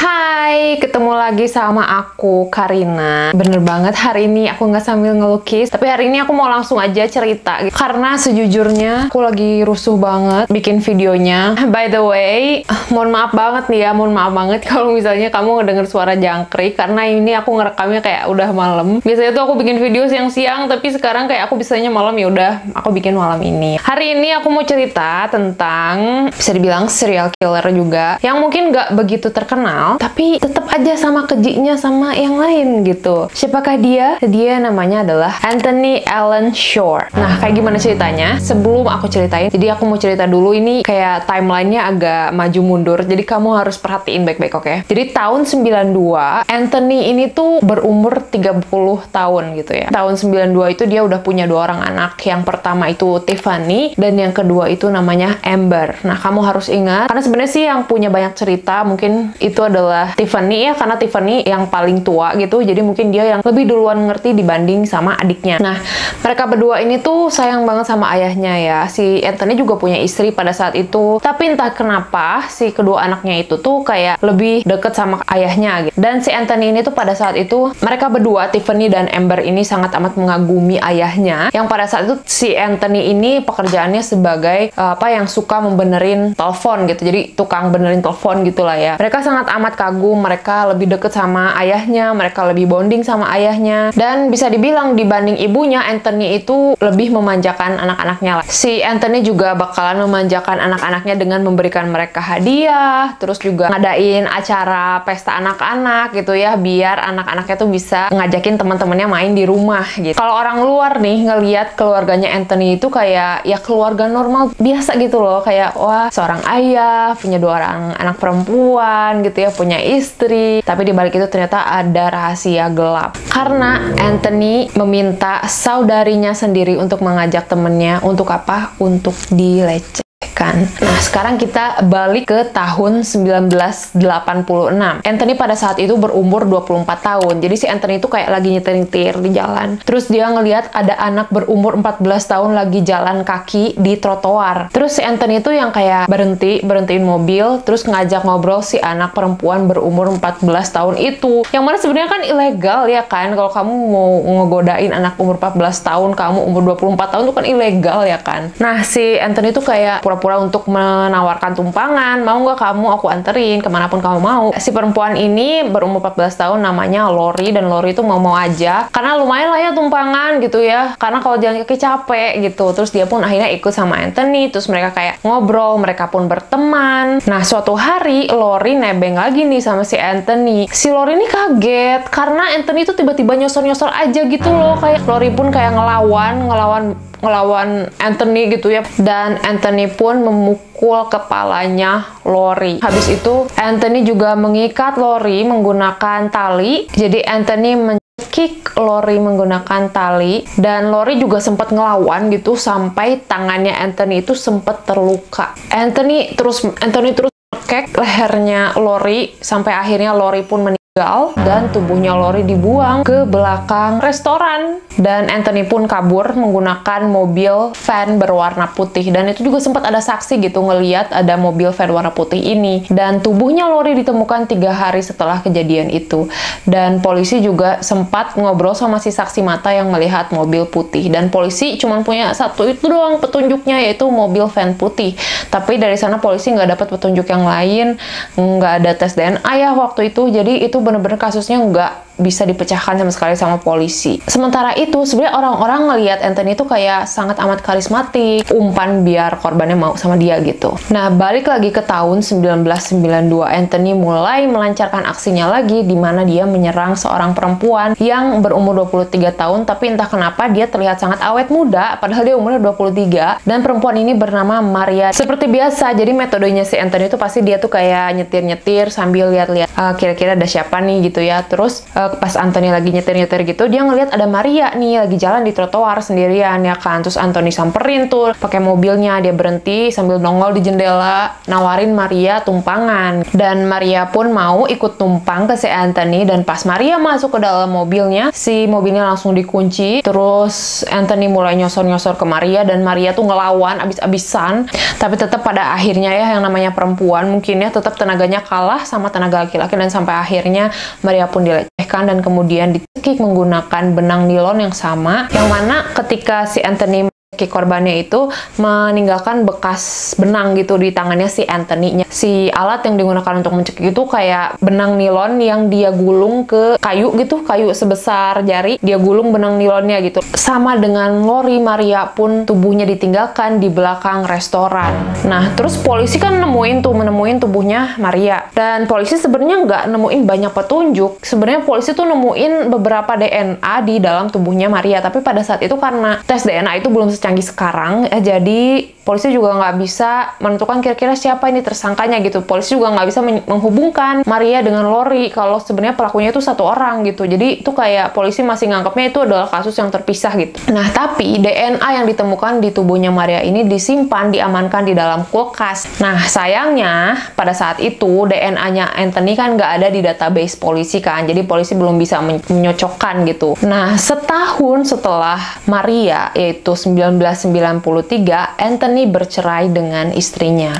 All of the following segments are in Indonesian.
Hai, ketemu lagi sama aku Karina. Bener banget hari ini aku nggak sambil ngelukis, tapi hari ini aku mau langsung aja cerita karena sejujurnya aku lagi rusuh banget bikin videonya. By the way, mohon maaf banget nih ya, mohon maaf banget kalau misalnya kamu ngedenger suara jangkrik karena ini aku ngerekamnya kayak udah malam. Biasanya tuh aku bikin video siang-siang, tapi sekarang kayak aku bisanya malam ya udah aku bikin malam ini. Hari ini aku mau cerita tentang bisa dibilang serial killer juga yang mungkin nggak begitu terkenal, tapi tetap aja sama kejinya sama yang lain gitu. Siapakah dia? Dia namanya adalah Anthony Allen Shore. Nah, kayak gimana ceritanya? Sebelum aku ceritain, jadi aku mau cerita dulu ini kayak timelinenya agak maju mundur. Jadi kamu harus perhatiin baik-baik, oke? Jadi tahun 92, Anthony ini tuh berumur 30 tahun gitu ya. Tahun 92 itu dia udah punya dua orang anak. Yang pertama itu Tiffany dan yang kedua itu namanya Amber. Nah, kamu harus ingat karena sebenarnya sih yang punya banyak cerita mungkin itu adalah Tiffany ya karena Tiffany yang paling tua gitu. Jadi mungkin dia yang lebih duluan ngerti dibanding sama adiknya. Nah, mereka berdua ini tuh sayang banget sama ayahnya ya. Si Anthony juga punya istri pada saat itu. Tapi entah kenapa si kedua anaknya itu tuh kayak lebih deket sama ayahnya gitu. Dan si Anthony ini tuh pada saat itu mereka berdua Tiffany dan Amber ini sangat amat mengagumi ayahnya. Yang pada saat itu si Anthony ini pekerjaannya sebagai uh, apa yang suka membenerin telepon gitu. Jadi tukang benerin telepon gitulah ya. Mereka sangat amat kagum, mereka lebih deket sama ayahnya, mereka lebih bonding sama ayahnya. Dan bisa dibilang dibanding ibunya, Anthony itu lebih memanjakan anak-anaknya. Si Anthony juga bakalan memanjakan anak-anaknya dengan memberikan mereka hadiah, terus juga ngadain acara pesta anak-anak gitu ya, biar anak-anaknya tuh bisa ngajakin teman-temannya main di rumah gitu. Kalau orang luar nih ngelihat keluarganya Anthony itu kayak ya keluarga normal biasa gitu loh, kayak wah seorang ayah punya dua orang anak perempuan gitu ya, punya istri. Tapi di balik itu ternyata ada rahasia gelap. Karena Anthony meminta saudarinya sendiri untuk mengajak temennya untuk apa? Untuk Nah, sekarang kita balik ke tahun 1986. Anthony pada saat itu berumur 24 tahun. Jadi si Anthony itu kayak lagi nyetir-nyetir di jalan. Terus dia ngelihat ada anak berumur 14 tahun lagi jalan kaki di trotoar. Terus si Anthony itu yang kayak berhenti, berhentiin mobil, terus ngajak ngobrol si anak perempuan berumur 14 tahun itu. Yang mana sebenarnya kan ilegal ya kan? Kalau kamu mau ngegodain anak umur 14 tahun, kamu umur 24 tahun itu kan ilegal ya kan? Nah, si Anthony itu kayak pura-pura untuk menawarkan tumpangan. Mau nggak kamu aku anterin ke mana pun kamu mau. Si perempuan ini berumur 14 tahun namanya Lori dan Lori itu mau-mau aja. Karena lumayan lah ya tumpangan gitu ya. Karena kalau jalan kaki capek gitu. Terus dia pun akhirnya ikut sama Anthony. Terus mereka kayak ngobrol mereka pun berteman. Nah suatu hari Lori nebeng lagi nih sama si Anthony. Si Lori ini kaget karena Anthony itu tiba-tiba nyosor-nyosor aja gitu loh. Kayak Lori pun kayak ngelawan ngelawan ngelawan Anthony gitu ya. Dan Anthony pun memukul kepalanya Lori. Habis itu Anthony juga mengikat Lori menggunakan tali. Jadi Anthony kick Lori menggunakan tali. Dan Lori juga sempat ngelawan gitu sampai tangannya Anthony itu sempat terluka. Anthony terus Anthony terus kek lehernya Lori sampai akhirnya Lori pun meninggal dan tubuhnya Lori dibuang ke belakang restoran. Dan Anthony pun kabur menggunakan mobil van berwarna putih. Dan itu juga sempat ada saksi gitu ngeliat ada mobil van warna putih ini. Dan tubuhnya Lori ditemukan tiga hari setelah kejadian itu. Dan polisi juga sempat ngobrol sama si saksi mata yang melihat mobil putih. Dan polisi cuma punya satu itu doang petunjuknya yaitu mobil van putih. Tapi dari sana polisi nggak dapat petunjuk yang lain nggak ada tes DNA ya waktu itu. Jadi itu bener-bener kasusnya nggak bisa dipecahkan sama sekali sama polisi. Sementara itu, sebenarnya orang-orang ngelihat Anthony itu kayak sangat amat karismatik, umpan biar korbannya mau sama dia gitu. Nah, balik lagi ke tahun 1992, Anthony mulai melancarkan aksinya lagi di mana dia menyerang seorang perempuan yang berumur 23 tahun, tapi entah kenapa dia terlihat sangat awet muda, padahal dia umurnya 23, dan perempuan ini bernama Maria. Seperti biasa, jadi metodenya si Anthony itu pasti dia tuh kayak nyetir-nyetir sambil lihat-lihat uh, kira-kira ada siapa nih gitu ya. Terus uh, pas Anthony lagi nyetir-nyetir gitu dia ngelihat ada Maria nih lagi jalan di trotoar sendirian ya kan? Terus Anthony samperin tuh pakai mobilnya dia berhenti sambil nongol di jendela nawarin Maria tumpangan. Dan Maria pun mau ikut tumpang ke si Anthony dan pas Maria masuk ke dalam mobilnya si mobilnya langsung dikunci terus Anthony mulai nyosor-nyosor ke Maria dan Maria tuh ngelawan abis-abisan. Tapi tetap pada akhirnya ya yang namanya perempuan mungkin ya tetap tenaganya kalah sama tenaga laki-laki dan sampai akhirnya Maria pun dilecehkan dan kemudian dicekik menggunakan benang nilon yang sama yang mana ketika si Anthony korbannya itu meninggalkan bekas benang gitu di tangannya si Anthony-nya. Si alat yang digunakan untuk mencekik itu kayak benang nilon yang dia gulung ke kayu gitu, kayu sebesar jari, dia gulung benang nilonnya gitu. Sama dengan Lori, Maria pun tubuhnya ditinggalkan di belakang restoran. Nah, terus polisi kan nemuin tuh, menemuin tubuhnya Maria. Dan polisi sebenarnya nggak nemuin banyak petunjuk. Sebenarnya polisi tuh nemuin beberapa DNA di dalam tubuhnya Maria. Tapi pada saat itu karena tes DNA itu belum secanggih sekarang, eh, jadi polisi juga nggak bisa menentukan kira-kira siapa ini tersangkanya gitu. Polisi juga nggak bisa menghubungkan Maria dengan Lori kalau sebenarnya pelakunya itu satu orang gitu. Jadi itu kayak polisi masih nganggapnya itu adalah kasus yang terpisah gitu. Nah tapi DNA yang ditemukan di tubuhnya Maria ini disimpan, diamankan di dalam kulkas. Nah sayangnya pada saat itu DNA-nya Anthony kan nggak ada di database polisi kan. Jadi polisi belum bisa menyocokkan gitu. Nah setahun setelah Maria yaitu 1993 Anthony bercerai dengan istrinya.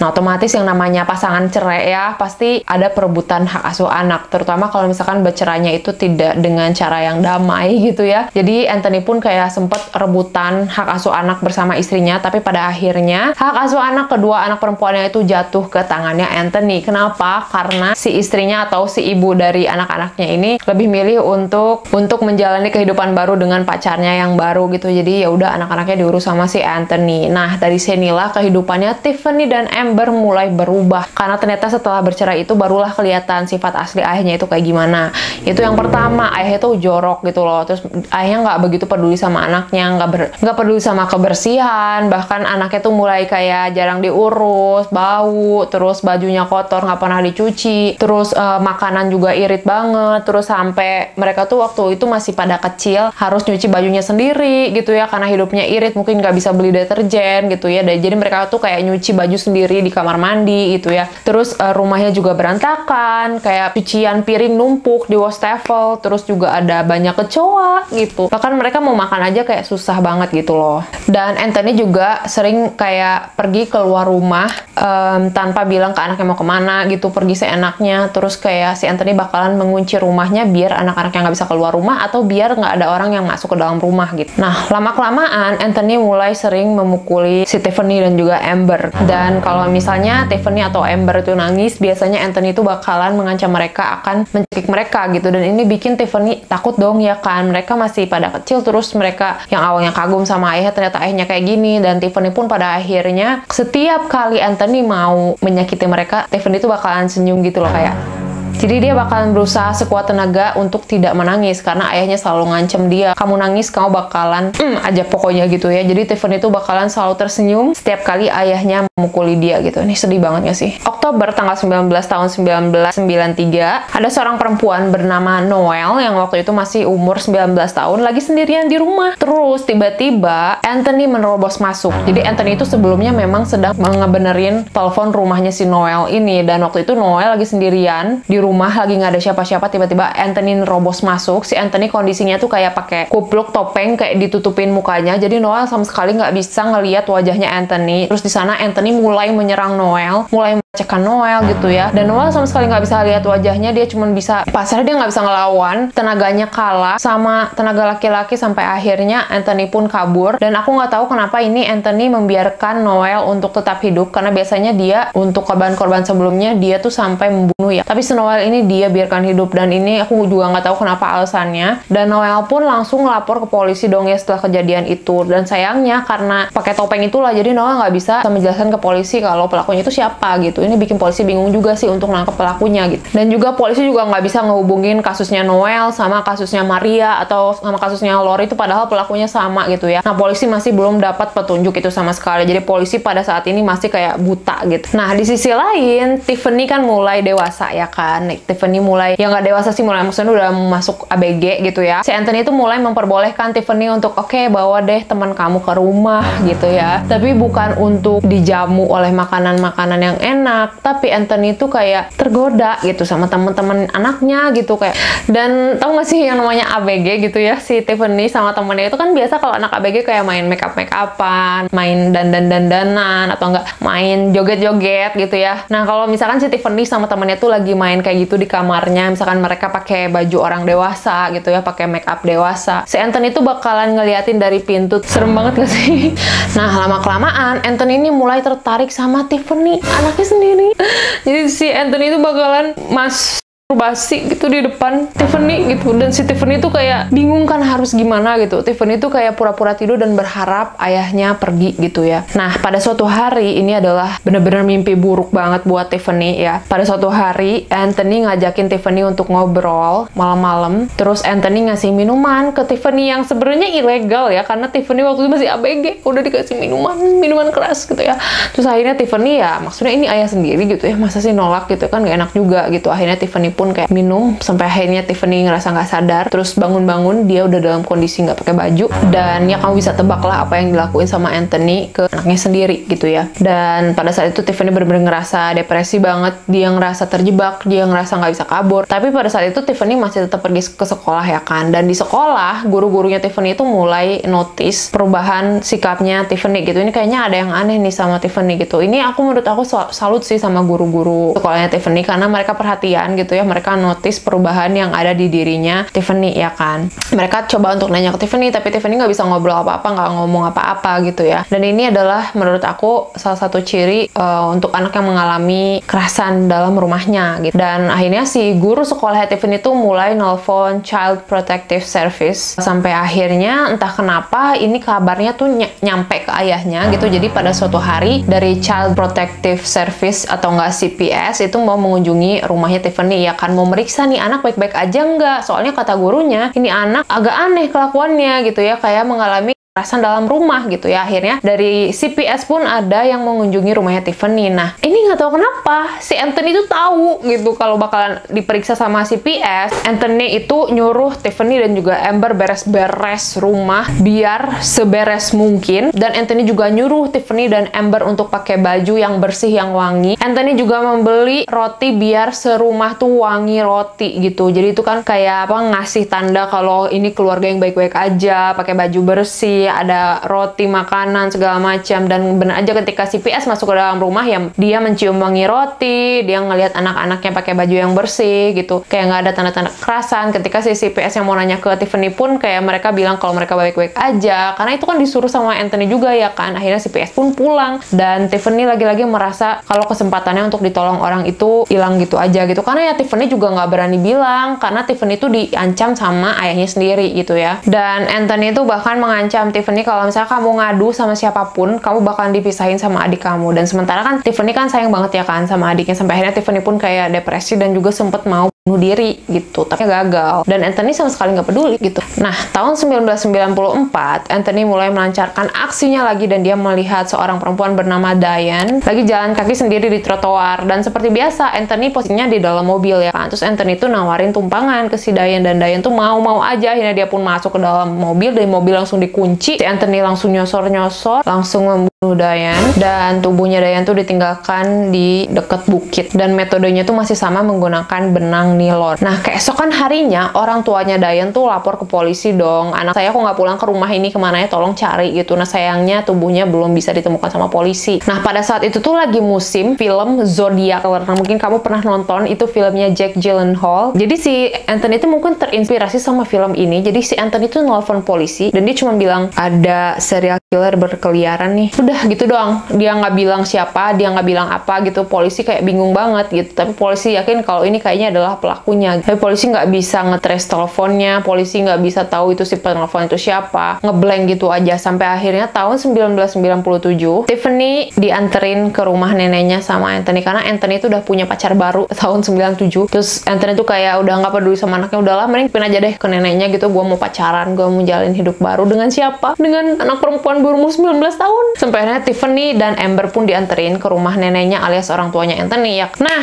Nah, otomatis yang namanya pasangan cerai ya pasti ada perebutan hak asuh anak, terutama kalau misalkan bercerainya itu tidak dengan cara yang damai gitu ya. Jadi Anthony pun kayak sempat rebutan hak asuh anak bersama istrinya, tapi pada akhirnya hak asuh anak kedua anak perempuannya itu jatuh ke tangannya Anthony. Kenapa? Karena si istrinya atau si ibu dari anak-anaknya ini lebih milih untuk untuk menjalani kehidupan baru dengan pacarnya yang baru gitu. Jadi ya udah anak-anaknya diurus sama si Anthony. Nah, dari sinilah kehidupannya Tiffany dan Amber mulai berubah. Karena ternyata setelah bercerai itu barulah kelihatan sifat asli ayahnya itu kayak gimana. Itu yang pertama, ayahnya tuh jorok gitu loh. Terus ayahnya nggak begitu peduli sama anaknya, nggak ber, nggak peduli sama kebersihan. Bahkan anaknya tuh mulai kayak jarang diurus, bau, terus bajunya kotor, nggak pernah dicuci. Terus uh, makanan juga irit banget. Terus sampai mereka tuh waktu itu masih pada kecil harus nyuci bajunya sendiri gitu ya karena hidupnya irit mungkin nggak bisa beli deterjen gitu ya. Jadi mereka tuh kayak nyuci baju sendiri di kamar mandi gitu ya. Terus uh, rumahnya juga berantakan kayak cucian piring numpuk di wastafel terus juga ada banyak kecoa gitu. Bahkan mereka mau makan aja kayak susah banget gitu loh dan Anthony juga sering kayak pergi keluar rumah um, tanpa bilang ke anaknya mau ke mana gitu pergi seenaknya terus kayak si Anthony bakalan mengunci rumahnya biar anak-anaknya nggak bisa keluar rumah atau biar nggak ada orang yang masuk ke dalam rumah gitu nah lama kelamaan Anthony mulai sering memukuli si Tiffany dan juga Amber. Dan kalau misalnya Tiffany atau Amber itu nangis, biasanya Anthony itu bakalan mengancam mereka akan mencekik mereka gitu. Dan ini bikin Tiffany takut dong ya kan. Mereka masih pada kecil terus mereka yang awalnya kagum sama ayahnya ternyata ayahnya kayak gini. Dan Tiffany pun pada akhirnya setiap kali Anthony mau menyakiti mereka, Tiffany itu bakalan senyum gitu loh kayak jadi dia bakalan berusaha sekuat tenaga untuk tidak menangis karena ayahnya selalu ngancem dia. Kamu nangis, kamu bakalan mm, aja pokoknya gitu ya. Jadi Tiffany itu bakalan selalu tersenyum setiap kali ayahnya memukuli dia gitu. Ini sedih banget ya sih? Oktober tanggal 19 tahun 1993, ada seorang perempuan bernama Noel yang waktu itu masih umur 19 tahun lagi sendirian di rumah. Terus tiba-tiba Anthony menerobos masuk. Jadi Anthony itu sebelumnya memang sedang ngebenerin telepon rumahnya si Noel ini dan waktu itu Noel lagi sendirian di rumah rumah lagi nggak ada siapa-siapa tiba-tiba Anthony nerobos masuk. Si Anthony kondisinya tuh kayak pakai kupluk topeng kayak ditutupin mukanya. Jadi Noel sama sekali nggak bisa ngelihat wajahnya Anthony. Terus di sana Anthony mulai menyerang Noel mulai cekkan Noel gitu ya. Dan Noel sama sekali nggak bisa lihat wajahnya dia cuma bisa pasrah dia nggak bisa ngelawan. Tenaganya kalah sama tenaga laki-laki sampai akhirnya Anthony pun kabur. Dan aku nggak tahu kenapa ini Anthony membiarkan Noel untuk tetap hidup karena biasanya dia untuk korban-korban sebelumnya dia tuh sampai membunuh ya. Tapi si Noel ini dia biarkan hidup dan ini aku juga nggak tahu kenapa alasannya dan Noel pun langsung lapor ke polisi dong ya setelah kejadian itu dan sayangnya karena pakai topeng itulah jadi Noel nggak bisa menjelaskan ke polisi kalau pelakunya itu siapa gitu. Ini bikin polisi bingung juga sih untuk nangkep pelakunya gitu. Dan juga polisi juga nggak bisa ngehubungin kasusnya Noel sama kasusnya Maria atau sama kasusnya Lori itu padahal pelakunya sama gitu ya. Nah polisi masih belum dapat petunjuk itu sama sekali. Jadi polisi pada saat ini masih kayak buta gitu. Nah di sisi lain Tiffany kan mulai dewasa ya kan. Kan Tiffany mulai yang nggak dewasa sih mulai maksudnya udah masuk ABG gitu ya. Si Anthony itu mulai memperbolehkan Tiffany untuk oke okay, bawa deh teman kamu ke rumah gitu ya. Tapi bukan untuk dijamu oleh makanan-makanan yang enak tapi Anthony itu kayak tergoda gitu sama teman-teman anaknya gitu kayak. Dan tau gak sih yang namanya ABG gitu ya si Tiffany sama temennya itu kan biasa kalau anak ABG kayak main make up make upan main dandan dandanan atau enggak main joget joget gitu ya. Nah kalau misalkan si Tiffany sama temennya tuh lagi main kayak gitu di kamarnya. Misalkan mereka pakai baju orang dewasa gitu ya pakai make up dewasa. Si Anthony itu bakalan ngeliatin dari pintu. Serem banget gak sih? Nah lama kelamaan Anthony ini mulai tertarik sama Tiffany anaknya sendiri. Jadi si Anthony itu bakalan mas basi gitu di depan Tiffany gitu. Dan si Tiffany itu kayak bingung kan harus gimana gitu. Tiffany itu kayak pura-pura tidur dan berharap ayahnya pergi gitu ya. Nah pada suatu hari ini adalah bener-bener mimpi buruk banget buat Tiffany ya. Pada suatu hari Anthony ngajakin Tiffany untuk ngobrol malam-malam. Terus Anthony ngasih minuman ke Tiffany yang sebenarnya ilegal ya karena Tiffany waktu itu masih ABG udah dikasih minuman minuman keras gitu ya. Terus akhirnya Tiffany ya maksudnya ini ayah sendiri gitu ya masa sih nolak gitu kan gak enak juga gitu. Akhirnya Tiffany pun kayak minum sampai akhirnya Tiffany ngerasa nggak sadar. Terus bangun-bangun dia udah dalam kondisi nggak pakai baju. Dan ya kamu bisa tebak lah apa yang dilakuin sama Anthony ke anaknya sendiri gitu ya. Dan pada saat itu Tiffany bener-bener ngerasa depresi banget. Dia ngerasa terjebak dia ngerasa nggak bisa kabur. Tapi pada saat itu Tiffany masih tetap pergi ke sekolah ya kan. Dan di sekolah guru-gurunya Tiffany itu mulai notice perubahan sikapnya Tiffany gitu. Ini kayaknya ada yang aneh nih sama Tiffany gitu. Ini aku menurut aku salut sih sama guru-guru sekolahnya Tiffany karena mereka perhatian gitu ya mereka notice perubahan yang ada di dirinya Tiffany ya kan? Mereka coba untuk nanya ke Tiffany tapi Tiffany nggak bisa ngobrol apa-apa nggak ngomong apa-apa gitu ya. Dan ini adalah menurut aku salah satu ciri uh, untuk anak yang mengalami kerasan dalam rumahnya gitu. Dan akhirnya si guru sekolah Tiffany itu mulai nelfon Child Protective Service. Sampai akhirnya entah kenapa ini kabarnya tuh ny nyampe ke ayahnya gitu. Jadi pada suatu hari dari Child Protective Service atau enggak CPS itu mau mengunjungi rumahnya Tiffany ya kan mau meriksa nih anak baik-baik aja nggak? Soalnya kata gurunya ini anak agak aneh kelakuannya gitu ya kayak mengalami kekerasan dalam rumah gitu ya. Akhirnya dari CPS pun ada yang mengunjungi rumahnya Tiffany. Nah ini nggak tahu kenapa si Anthony itu tahu gitu kalau bakalan diperiksa sama CPS Anthony itu nyuruh Tiffany dan juga Amber beres-beres rumah biar seberes mungkin. Dan Anthony juga nyuruh Tiffany dan Amber untuk pakai baju yang bersih yang wangi. Anthony juga membeli roti biar serumah tuh wangi roti gitu. Jadi itu kan kayak apa ngasih tanda kalau ini keluarga yang baik-baik aja pakai baju bersih ada roti, makanan segala macam dan benar aja ketika CPS masuk ke dalam rumah ya dia mencium wangi roti, dia ngelihat anak-anaknya pakai baju yang bersih gitu. Kayak nggak ada tanda-tanda kekerasan. Ketika si CPS yang mau nanya ke Tiffany pun kayak mereka bilang kalau mereka baik-baik aja karena itu kan disuruh sama Anthony juga ya kan. Akhirnya CPS pun pulang dan Tiffany lagi-lagi merasa kalau kesempatannya untuk ditolong orang itu hilang gitu aja gitu. Karena ya Tiffany juga nggak berani bilang karena Tiffany itu diancam sama ayahnya sendiri gitu ya. Dan Anthony itu bahkan mengancam Tiffany kalau misalnya kamu ngadu sama siapa pun, kamu bakalan dipisahin sama adik kamu. Dan sementara kan Tiffany kan sayang banget ya kan sama adiknya. Sampai akhirnya Tiffany pun kayak depresi dan juga sempet mau bunuh diri gitu. Tapi gagal. Dan Anthony sama sekali nggak peduli gitu. Nah tahun 1994 Anthony mulai melancarkan aksinya lagi dan dia melihat seorang perempuan bernama Diane lagi jalan kaki sendiri di trotoar. Dan seperti biasa Anthony posisinya di dalam mobil ya kan? Terus Anthony tuh nawarin tumpangan ke si Diane dan Diane tuh mau-mau aja. Akhirnya dia pun masuk ke dalam mobil. Dan mobil langsung dikunci. Si Anthony langsung nyosor-nyosor langsung membunuh Diane. Dan tubuhnya Diane tuh ditinggalkan di dekat bukit. Dan metodenya tuh masih sama menggunakan benang nilon. Nah, keesokan harinya orang tuanya Dayan tuh lapor ke polisi dong. Anak saya kok nggak pulang ke rumah ini ke mana ya? Tolong cari gitu. Nah, sayangnya tubuhnya belum bisa ditemukan sama polisi. Nah, pada saat itu tuh lagi musim film Zodiac. Nah, mungkin kamu pernah nonton itu filmnya Jack Gyllenhaal. Jadi si Anthony itu mungkin terinspirasi sama film ini. Jadi si Anthony tuh nelfon polisi dan dia cuma bilang ada serial killer berkeliaran nih. Udah gitu doang. Dia nggak bilang siapa, dia nggak bilang apa gitu. Polisi kayak bingung banget gitu. Tapi polisi yakin kalau ini kayaknya adalah pelakunya. Tapi polisi nggak bisa ngetrace teleponnya, polisi nggak bisa tahu itu si penelpon itu siapa, ngeblank gitu aja. Sampai akhirnya tahun 1997 Tiffany dianterin ke rumah neneknya sama Anthony. Karena Anthony itu udah punya pacar baru tahun 97 terus Anthony tuh kayak udah nggak peduli sama anaknya udahlah mending pin aja deh ke neneknya gitu. Gue mau pacaran gue mau jalin hidup baru. Dengan siapa? Dengan anak perempuan berumur 19 tahun. Sampai akhirnya Tiffany dan Amber pun dianterin ke rumah neneknya alias orang tuanya Anthony ya. Nah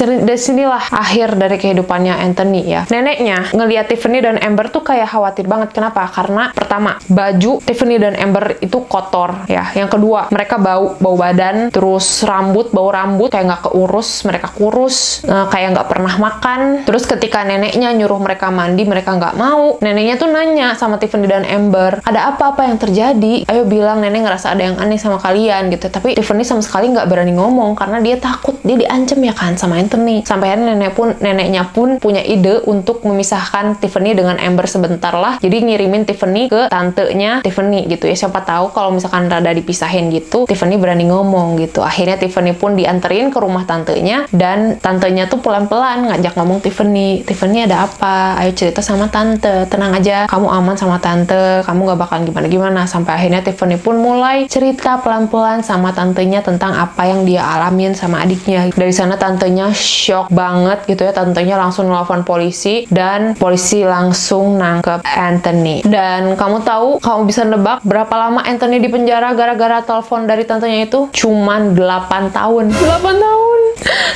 dari sinilah akhir dari kehidupannya Anthony ya. Neneknya ngelihat Tiffany dan Amber tuh kayak khawatir banget. Kenapa? Karena pertama baju Tiffany dan Amber itu kotor ya. Yang kedua mereka bau bau badan terus rambut bau rambut kayak nggak keurus mereka kurus uh, kayak nggak pernah makan. Terus ketika neneknya nyuruh mereka mandi mereka nggak mau. Neneknya tuh nanya sama Tiffany dan Amber ada apa-apa yang terjadi? Ayo bilang nenek ngerasa ada yang aneh sama kalian gitu. Tapi Tiffany sama sekali nggak berani ngomong karena dia takut. Dia diancam ya kan sama Anthony. Sampai akhirnya nenek pun neneknya pun punya ide untuk memisahkan Tiffany dengan Amber sebentar lah. Jadi ngirimin Tiffany ke tantenya Tiffany gitu ya. Siapa tahu kalau misalkan rada dipisahin gitu Tiffany berani ngomong gitu. Akhirnya Tiffany pun dianterin ke rumah tantenya dan tantenya tuh pelan-pelan ngajak ngomong Tiffany Tiffany ada apa? Ayo cerita sama tante. Tenang aja kamu aman sama tante. Kamu gak bakal gimana-gimana. Sampai akhirnya Tiffany pun mulai cerita pelan-pelan sama tantenya tentang apa yang dia alamin sama adiknya. Dari sana tantenya shock banget gitu ya tantenya langsung nelfon polisi dan polisi langsung nangkep Anthony. Dan kamu tahu kamu bisa nebak berapa lama Anthony di penjara gara-gara telepon dari tantenya itu? Cuman 8 tahun. 8 tahun.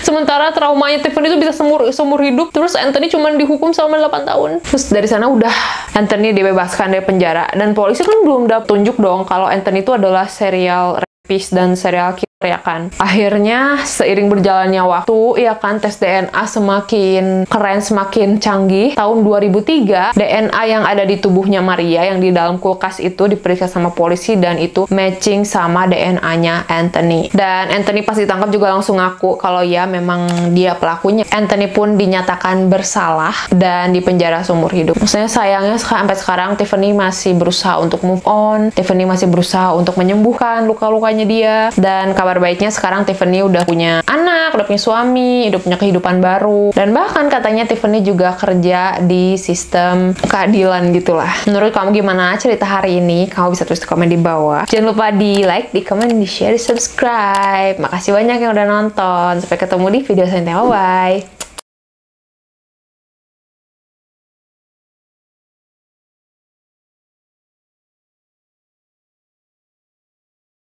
Sementara traumanya Tiffany itu bisa semur seumur hidup. Terus Anthony cuman dihukum selama 8 tahun. Terus dari sana udah Anthony dibebaskan dari penjara. Dan polisi kan belum dapat tunjuk dong kalau Anthony itu adalah serial rapist dan serial killer ya kan. Akhirnya seiring berjalannya waktu ya kan tes DNA semakin keren, semakin canggih. Tahun 2003 DNA yang ada di tubuhnya Maria yang di dalam kulkas itu diperiksa sama polisi dan itu matching sama DNA-nya Anthony. Dan Anthony pas ditangkap juga langsung ngaku kalau ya memang dia pelakunya. Anthony pun dinyatakan bersalah dan dipenjara seumur hidup. Maksudnya sayangnya sampai sekarang Tiffany masih berusaha untuk move on. Tiffany masih berusaha untuk menyembuhkan luka-lukanya dia dan kabar kabar baiknya sekarang Tiffany udah punya anak, udah punya suami, udah punya kehidupan baru. Dan bahkan katanya Tiffany juga kerja di sistem keadilan gitulah. Menurut kamu gimana cerita hari ini? Kamu bisa tulis di komen di bawah. Jangan lupa di like, di komen, di share, di subscribe. Makasih banyak yang udah nonton. Sampai ketemu di video selanjutnya. Bye-bye.